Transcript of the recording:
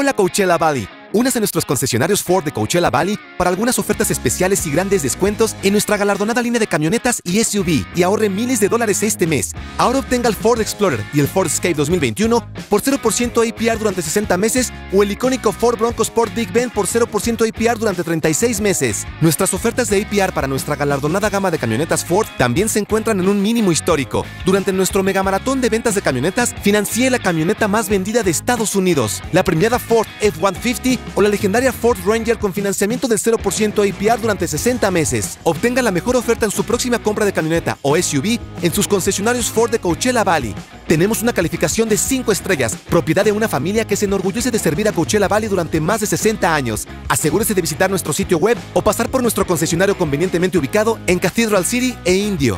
Hola Coachella Valley. Únase a nuestros concesionarios Ford de Coachella Valley para algunas ofertas especiales y grandes descuentos en nuestra galardonada línea de camionetas y SUV y ahorre miles de dólares este mes. Ahora obtenga el Ford Explorer y el Ford Escape 2021 por 0% APR durante 60 meses o el icónico Ford Bronco Sport Big Ben por 0% APR durante 36 meses. Nuestras ofertas de APR para nuestra galardonada gama de camionetas Ford también se encuentran en un mínimo histórico. Durante nuestro mega maratón de ventas de camionetas, financié la camioneta más vendida de Estados Unidos, la premiada Ford F-150 o la legendaria Ford Ranger con financiamiento del 0% APR durante 60 meses. Obtenga la mejor oferta en su próxima compra de camioneta o SUV en sus concesionarios Ford de Coachella Valley. Tenemos una calificación de 5 estrellas, propiedad de una familia que se enorgullece de servir a Coachella Valley durante más de 60 años. Asegúrese de visitar nuestro sitio web o pasar por nuestro concesionario convenientemente ubicado en Cathedral City e Indio.